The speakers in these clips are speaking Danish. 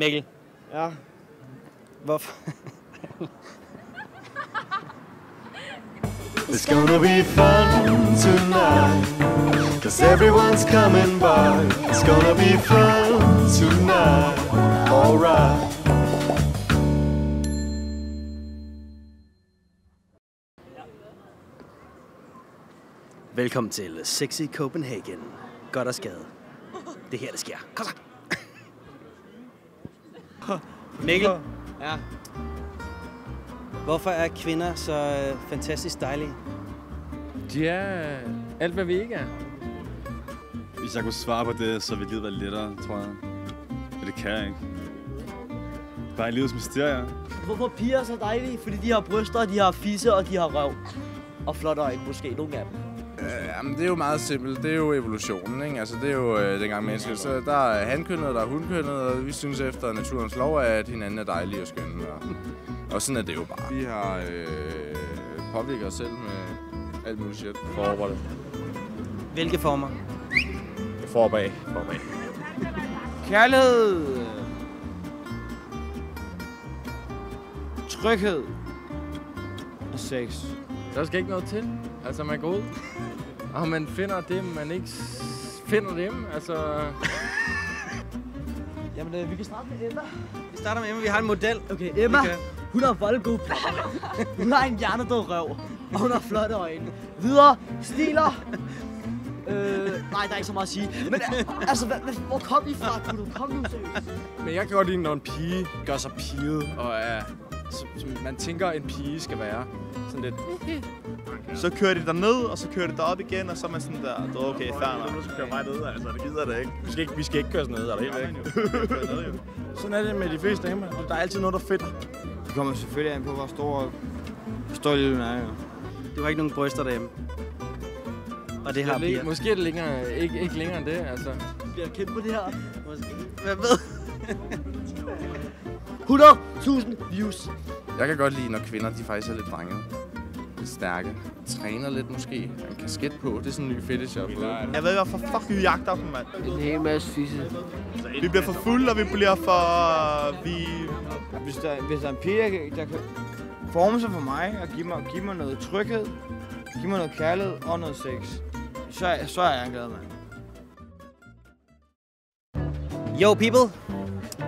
Mikkel, Ja. hvorfor? It's gonna be fun tonight. Cause everyone's coming by. It's gonna be fun tonight. Alright. Velkommen til Sexy Copenhagen. Godt og skade. Det er her, det sker. Kom så. Mikkel, Ja. hvorfor er kvinder så øh, fantastisk dejlige? De er alt, hvad vi ikke er. Hvis jeg kunne svare på det, så ville livet være lettere, tror jeg. Men det kan jeg ikke. Bare livets mysterier. Hvorfor er piger så dejlige? Fordi de har bryster, de har fisse og de har røv. Og flotte øjne, måske nogle af dem. Øh, Jamen, det er jo meget simpelt. Det er jo evolutionen, ikke? Altså, det er jo øh, dengang mennesker. Så der er hankønnet, der er hundkønnet, og vi synes efter naturens lov, at hinanden er dejlige og skønne. Og, og sådan er det jo bare. Vi har øh, påvirket os selv med alt muligt shit. Forår det. Hvilke former? Forbag. Forbag. Kærlighed. Tryghed. Og sex. Der skal ikke noget til. Altså, man går ud, og man finder det, man ikke finder dem. Altså, Jamen, øh, vi kan starte med Emma. Vi starter med Emma. Vi har en model. Okay, Emma, kan- hun har voldgod. Hun har en hjernedød røv, og hun har flotte øjne. Videre, stiler. Øh, nej, der er ikke så meget at sige. Men øh, altså, hvad, hvad, hvor kom I fra, Kudo? Kom nu seriøst. Men jeg kan godt lide, når en pige gør sig piget, og er, som, som man tænker, en pige skal være. Sådan lidt, Så kører de derned, og så kører de derop igen, og så er man sådan der, "Det er okay, fair nok. du skal køre mig ned, altså, det gider det ikke. Vi skal ikke, vi skal ikke køre sådan noget, er der helt væk. Sådan er det med de fleste damer. Der er altid noget, der fedt. Det kommer selvfølgelig an på, hvor stor, hvor stor lille er, jo. Du har ikke nogen bryster derhjemme. Og det har piger. måske er det længere, ikke, ikke længere end det. Altså, Bliver jeg kendt på det her? Måske. Hvad ved? 100.000 views. Jeg kan godt lide, når kvinder de faktisk er lidt drengede. Lidt stærke. Træner lidt måske. En kasket på. Det er sådan en ny fetish, jeg har fået. Jeg ved ikke, hvorfor fuck vi jagter dem, mand. En hel masse fisse. Vi bliver for fulde, og vi bliver for... Vi... Hvis der, hvis der er en pige, der kan, der kan forme sig for mig og give mig, give mig noget tryghed, give mig noget kærlighed og noget sex, så, er- så er jeg glad, mand. Yo people!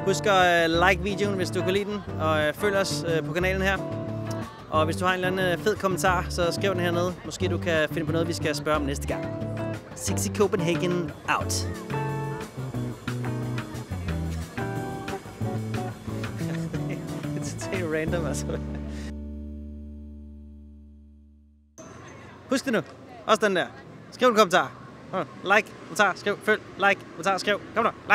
Husk at øh, like videoen, hvis du kan lide den, og øh, følg os øh, på kanalen her. Og hvis du har en eller anden fed kommentar, så skriv den hernede. Måske du kan finde på noget, vi skal spørge om næste gang. Sexy Copenhagen out. det er totalt random, altså. Husk det nu. Også den der. Skriv en kommentar. Hm, like, kommentar, skriv, følg, like, kommentar, skriv. Kom nu, like.